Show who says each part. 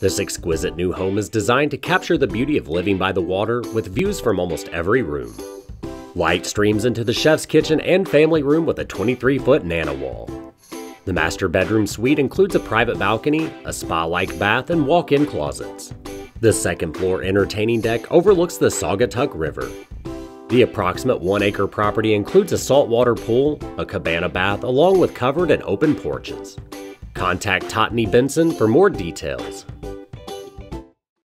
Speaker 1: This exquisite new home is designed to capture the beauty of living by the water with views from almost every room. Light streams into the chef's kitchen and family room with a 23 foot NanaWall. The master bedroom suite includes a private balcony, a spa like bath, and walk in closets. The second floor entertaining deck overlooks the Saugatuck River. The approximate one acre property includes a saltwater pool, a cabana bath, along with covered and open porches. Contact Totney Benson for more details.